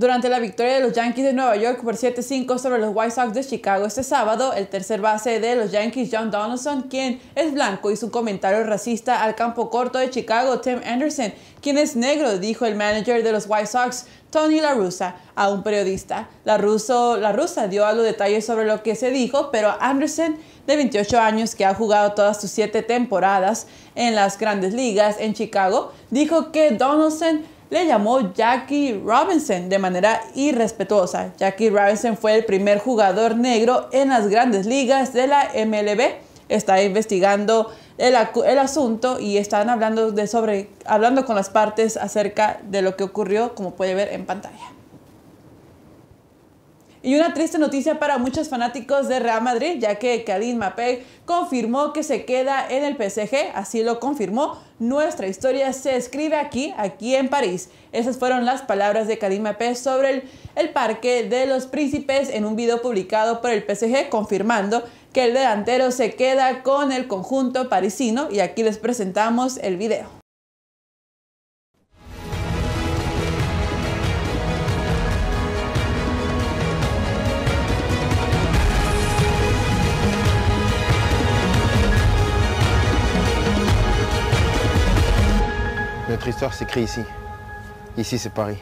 Durante la victoria de los Yankees de Nueva York por 7-5 sobre los White Sox de Chicago este sábado, el tercer base de los Yankees, John Donaldson, quien es blanco, hizo un comentario racista al campo corto de Chicago, Tim Anderson, quien es negro, dijo el manager de los White Sox, Tony La Russa, a un periodista. La, Russo, la Russa dio algo detalles sobre lo que se dijo, pero Anderson, de 28 años, que ha jugado todas sus siete temporadas en las grandes ligas en Chicago, dijo que Donaldson le llamó Jackie Robinson de manera irrespetuosa. Jackie Robinson fue el primer jugador negro en las grandes ligas de la MLB. Está investigando el, asunto y están hablando, de sobre, hablando con las partes acerca de lo que ocurrió, como puede ver en pantalla. Y una triste noticia para muchos fanáticos de Real Madrid, ya que Karim Mbappé confirmó que se queda en el PSG, así lo confirmó. Nuestra historia se escribe aquí, aquí en París. Esas fueron las palabras de Karim Mbappé sobre el, el Parque de los Príncipes en un video publicado por el PSG, confirmando que el delantero se queda con el conjunto parisino y aquí les presentamos el video. Notre histoire s'écrit ici. Ici, c'est Paris.